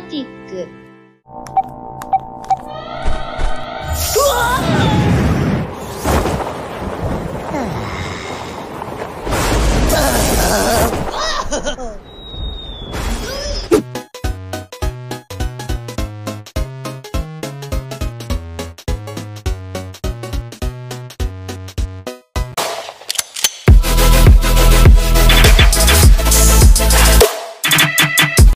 マティック。